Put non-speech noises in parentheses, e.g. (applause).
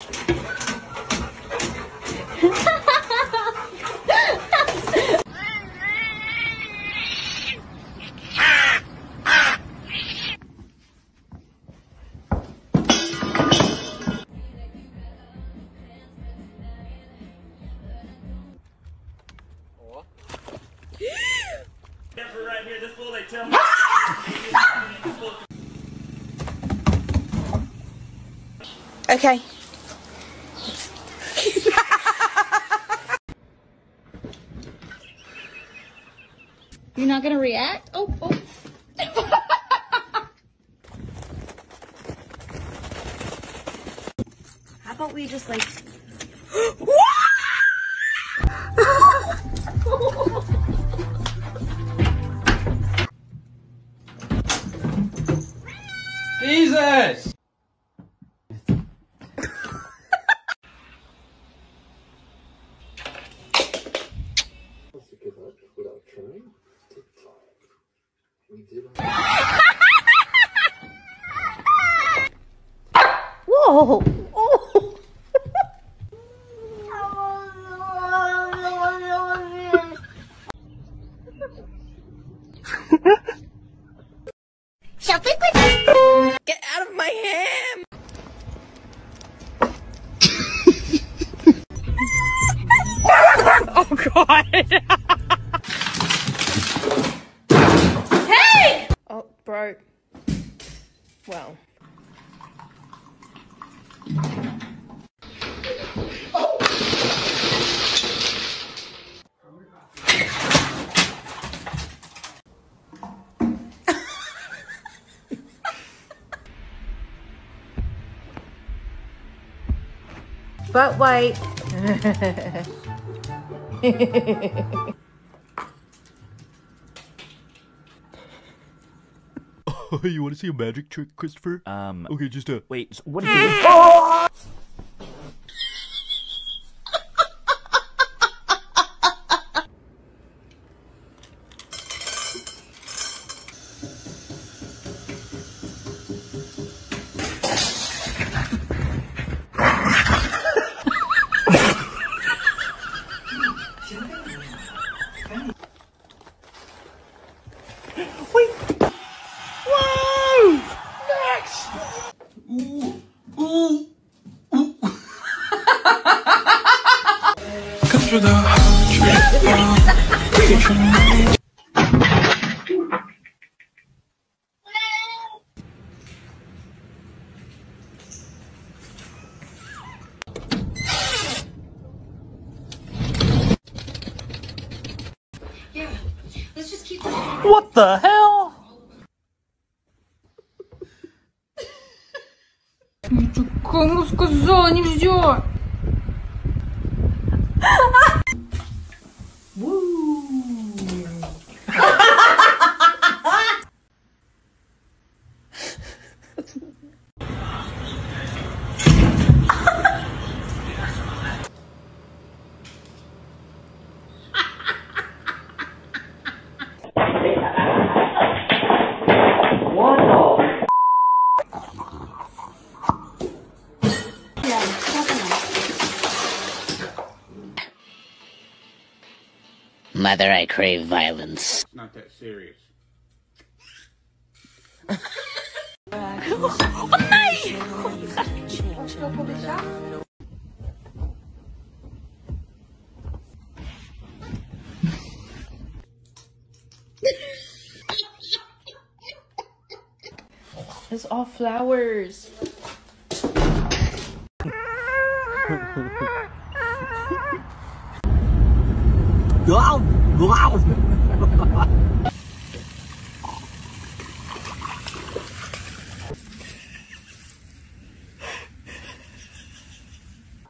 (laughs) Okay. You're not gonna react? Oh, oh. (laughs) How about we just like (laughs) Jesus! Whoa! (laughs) Oh. Get out of my ham! (laughs) oh god! But wait. (laughs) you want to see a magic trick, Christopher? Um, Okay, just a. wait, so what did you (laughs) What the hell? Кому сказала нельзя? (laughs) Mother, I crave violence. It's Not that serious. It's all flowers. (laughs) Wow! Wow!